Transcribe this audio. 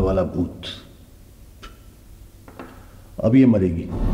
वाला भूत। अब ये मरेगी।